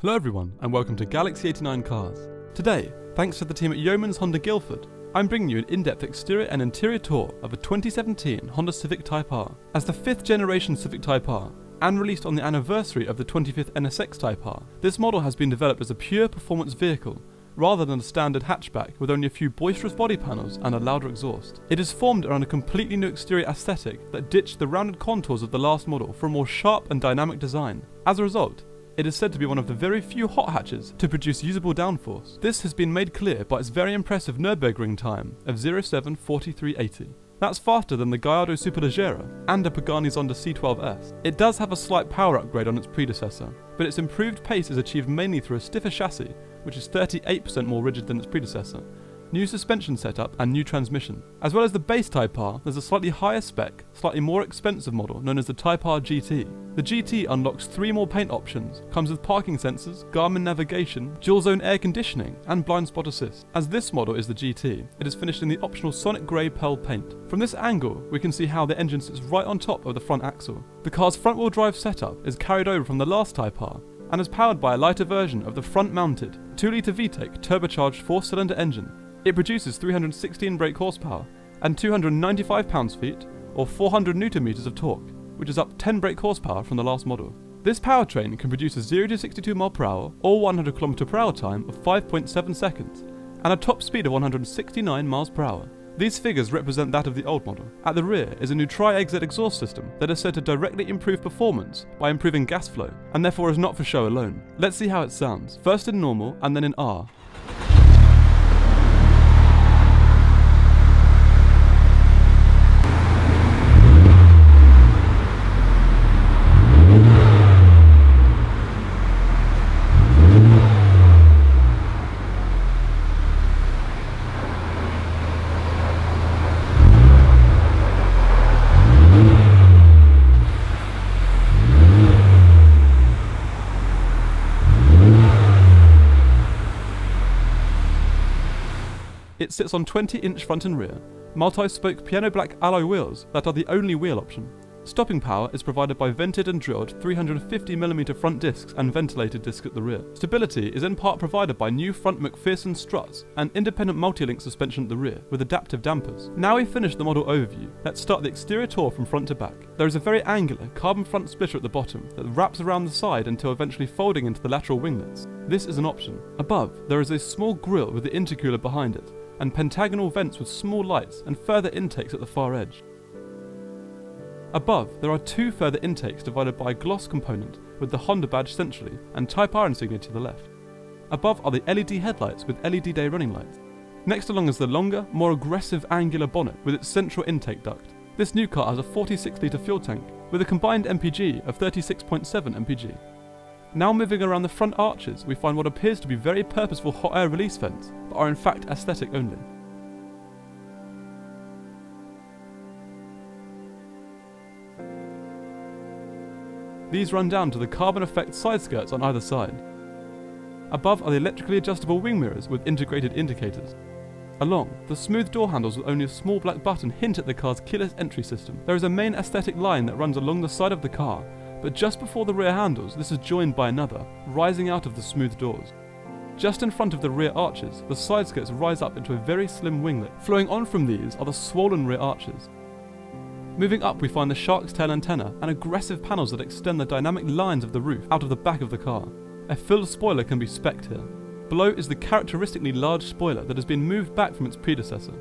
Hello everyone, and welcome to Galaxy 89 Cars. Today, thanks to the team at Yeomans Honda Guildford, I'm bringing you an in-depth exterior and interior tour of a 2017 Honda Civic Type R. As the 5th generation Civic Type R, and released on the anniversary of the 25th NSX Type R, this model has been developed as a pure performance vehicle, rather than a standard hatchback with only a few boisterous body panels and a louder exhaust. It is formed around a completely new exterior aesthetic that ditched the rounded contours of the last model for a more sharp and dynamic design. As a result, it is said to be one of the very few hot hatches to produce usable downforce. This has been made clear by its very impressive Nürburgring time of 074380. That's faster than the Gallardo Superleggera and a Pagani Zonda C12S. It does have a slight power upgrade on its predecessor, but its improved pace is achieved mainly through a stiffer chassis, which is 38% more rigid than its predecessor, new suspension setup and new transmission. As well as the base Type R, there's a slightly higher spec, slightly more expensive model known as the Type R GT. The GT unlocks three more paint options, comes with parking sensors, Garmin navigation, dual zone air conditioning, and blind spot assist. As this model is the GT, it is finished in the optional Sonic Grey Pearl paint. From this angle, we can see how the engine sits right on top of the front axle. The car's front wheel drive setup is carried over from the last Type R, and is powered by a lighter version of the front mounted 2 litre VTEC turbocharged 4 cylinder engine it produces 316 brake horsepower and 295 pounds-feet, or 400 newton meters of torque, which is up 10 brake horsepower from the last model. This powertrain can produce a 0 to 62 mph per hour or 100 km per hour time of 5.7 seconds, and a top speed of 169 miles per hour. These figures represent that of the old model. At the rear is a new tri-exit exhaust system that is said to directly improve performance by improving gas flow, and therefore is not for show alone. Let's see how it sounds, first in normal and then in R, sits on 20 inch front and rear, multi-spoke piano black alloy wheels that are the only wheel option. Stopping power is provided by vented and drilled 350mm front discs and ventilated discs at the rear. Stability is in part provided by new front MacPherson struts and independent multi-link suspension at the rear with adaptive dampers. Now we've finished the model overview, let's start the exterior tour from front to back. There is a very angular carbon front splitter at the bottom that wraps around the side until eventually folding into the lateral winglets. This is an option. Above, there is a small grille with the intercooler behind it, and pentagonal vents with small lights and further intakes at the far edge. Above, there are two further intakes divided by a gloss component with the Honda badge centrally and Type R insignia to the left. Above are the LED headlights with LED day running lights. Next along is the longer, more aggressive angular bonnet with its central intake duct. This new car has a 46 litre fuel tank with a combined MPG of 36.7 mpg. Now moving around the front arches, we find what appears to be very purposeful hot air release vents, but are in fact aesthetic only. These run down to the carbon effect side skirts on either side. Above are the electrically adjustable wing mirrors with integrated indicators. Along, the smooth door handles with only a small black button hint at the car's keyless entry system. There is a main aesthetic line that runs along the side of the car but just before the rear handles, this is joined by another, rising out of the smooth doors. Just in front of the rear arches, the side skirts rise up into a very slim winglet. Flowing on from these are the swollen rear arches. Moving up, we find the shark's tail antenna and aggressive panels that extend the dynamic lines of the roof out of the back of the car. A full spoiler can be specced here. Below is the characteristically large spoiler that has been moved back from its predecessor.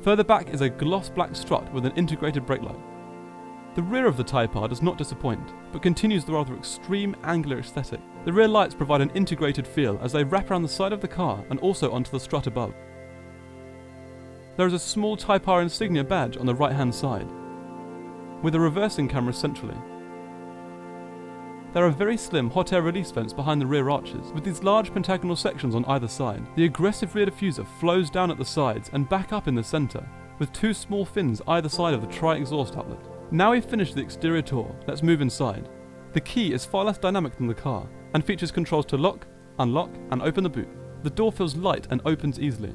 Further back is a gloss black strut with an integrated brake light. The rear of the Type R does not disappoint, but continues the rather extreme angular aesthetic. The rear lights provide an integrated feel as they wrap around the side of the car and also onto the strut above. There is a small Type R insignia badge on the right hand side, with a reversing camera centrally. There are very slim hot air release vents behind the rear arches, with these large pentagonal sections on either side. The aggressive rear diffuser flows down at the sides and back up in the centre, with two small fins either side of the tri-exhaust outlet. Now we've finished the exterior tour, let's move inside. The key is far less dynamic than the car, and features controls to lock, unlock, and open the boot. The door feels light and opens easily.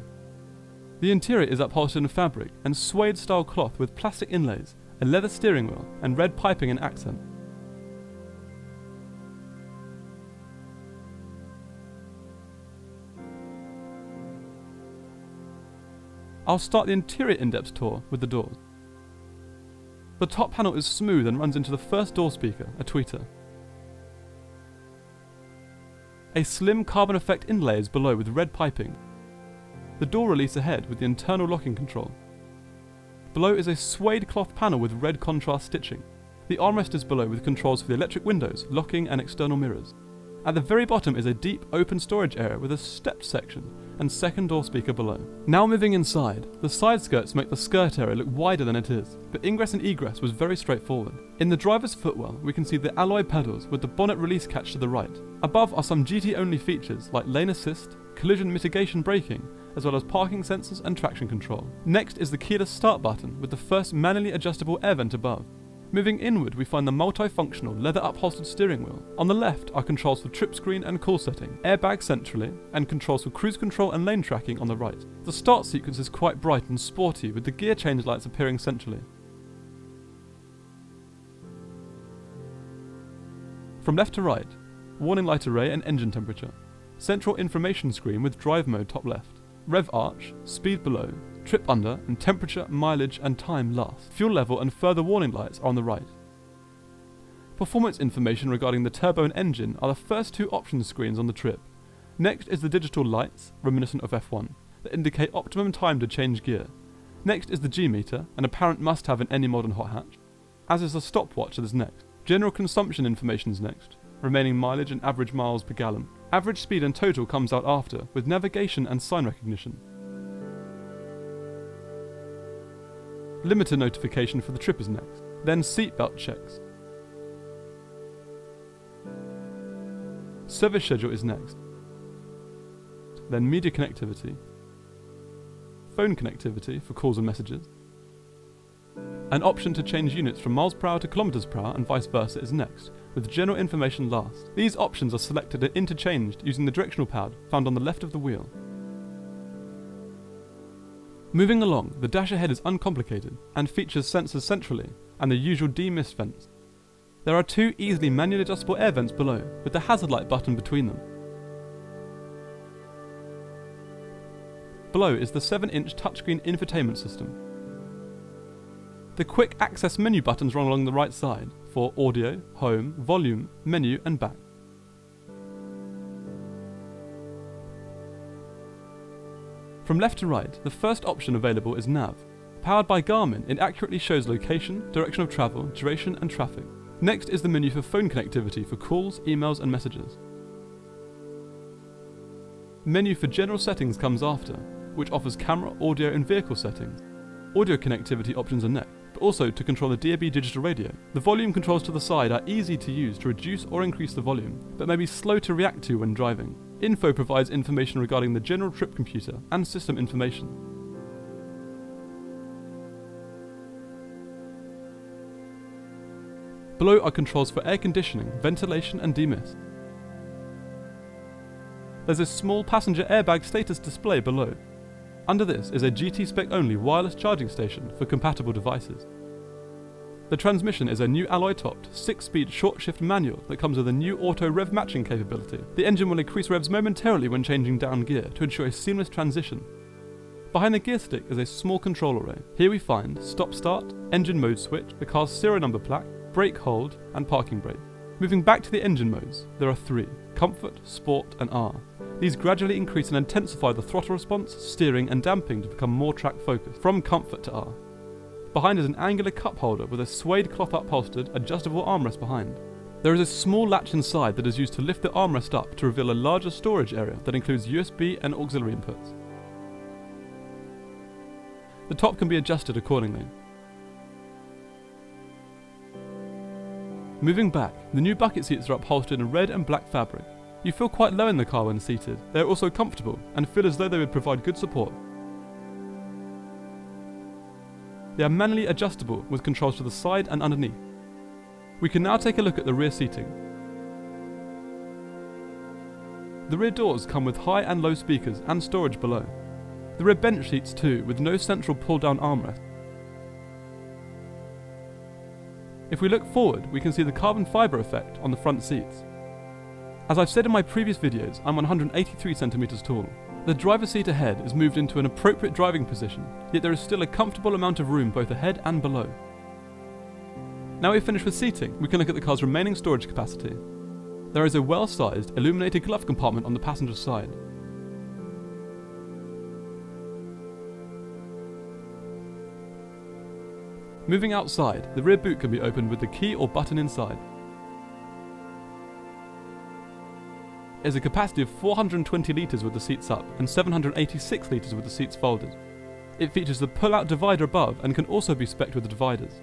The interior is upholstered in fabric and suede style cloth with plastic inlays, a leather steering wheel, and red piping and accent. I'll start the interior in-depth tour with the doors. The top panel is smooth and runs into the first door speaker, a tweeter. A slim carbon effect inlay is below with red piping. The door release ahead with the internal locking control. Below is a suede cloth panel with red contrast stitching. The armrest is below with controls for the electric windows, locking and external mirrors. At the very bottom is a deep open storage area with a stepped section and second door speaker below. Now moving inside, the side skirts make the skirt area look wider than it is, but ingress and egress was very straightforward. In the driver's footwell, we can see the alloy pedals with the bonnet release catch to the right. Above are some GT only features like lane assist, collision mitigation braking, as well as parking sensors and traction control. Next is the keyless start button with the first manually adjustable air vent above. Moving inward, we find the multifunctional leather upholstered steering wheel. On the left are controls for trip screen and call setting, airbag centrally, and controls for cruise control and lane tracking on the right. The start sequence is quite bright and sporty, with the gear change lights appearing centrally. From left to right, warning light array and engine temperature. Central information screen with drive mode top left. Rev arch, speed below, trip under, and temperature, mileage, and time last. Fuel level and further warning lights are on the right. Performance information regarding the turbo and engine are the first two option screens on the trip. Next is the digital lights, reminiscent of F1, that indicate optimum time to change gear. Next is the G meter, an apparent must have in any modern hot hatch, as is the stopwatch that is next. General consumption information is next, remaining mileage and average miles per gallon. Average speed and total comes out after, with navigation and sign recognition. Limiter notification for the trip is next, then seatbelt checks. Service schedule is next, then media connectivity, phone connectivity for calls and messages. An option to change units from miles per hour to kilometers per hour and vice versa is next, with general information last. These options are selected and interchanged using the directional pad found on the left of the wheel. Moving along, the dash ahead is uncomplicated and features sensors centrally and the usual demist vents. There are two easily manually adjustable air vents below, with the hazard light button between them. Below is the 7-inch touchscreen infotainment system. The quick access menu buttons run along the right side for audio, home, volume, menu and back. From left to right, the first option available is nav. Powered by Garmin, it accurately shows location, direction of travel, duration and traffic. Next is the menu for phone connectivity for calls, emails and messages. Menu for general settings comes after, which offers camera, audio and vehicle settings. Audio connectivity options are next, but also to control the DAB digital radio. The volume controls to the side are easy to use to reduce or increase the volume, but may be slow to react to when driving. Info provides information regarding the general trip computer and system information. Below are controls for air conditioning, ventilation and demist. There's a small passenger airbag status display below. Under this is a GT spec only wireless charging station for compatible devices. The transmission is a new alloy-topped, 6-speed short-shift manual that comes with a new auto rev matching capability. The engine will increase revs momentarily when changing down gear to ensure a seamless transition. Behind the gear stick is a small control array. Here we find stop-start, engine mode switch, the car's serial number plaque, brake hold, and parking brake. Moving back to the engine modes, there are three, Comfort, Sport and R. These gradually increase and intensify the throttle response, steering and damping to become more track focused, from Comfort to R. Behind is an angular cup holder with a suede cloth upholstered, adjustable armrest behind. There is a small latch inside that is used to lift the armrest up to reveal a larger storage area that includes USB and auxiliary inputs. The top can be adjusted accordingly. Moving back, the new bucket seats are upholstered in red and black fabric. You feel quite low in the car when seated. They are also comfortable and feel as though they would provide good support They are manually adjustable with controls to the side and underneath. We can now take a look at the rear seating. The rear doors come with high and low speakers and storage below. The rear bench seats too, with no central pull-down armrest. If we look forward, we can see the carbon fibre effect on the front seats. As I've said in my previous videos, I'm 183 centimeters tall, The driver's seat ahead is moved into an appropriate driving position, yet there is still a comfortable amount of room both ahead and below. Now we've finished with seating, we can look at the car's remaining storage capacity. There is a well-sized, illuminated glove compartment on the passenger side. Moving outside, the rear boot can be opened with the key or button inside. Has a capacity of 420 litres with the seats up and 786 litres with the seats folded. It features the pull-out divider above and can also be specced with the dividers.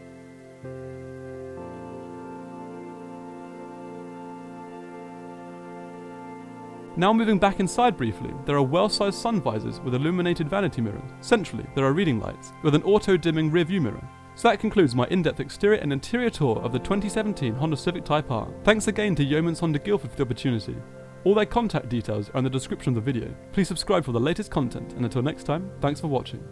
Now moving back inside briefly, there are well-sized sun visors with illuminated vanity mirrors. Centrally, there are reading lights, with an auto-dimming rear view mirror. So that concludes my in-depth exterior and interior tour of the 2017 Honda Civic Type R. Thanks again to Yeomans Honda Guildford for the opportunity. All their contact details are in the description of the video. Please subscribe for the latest content, and until next time, thanks for watching.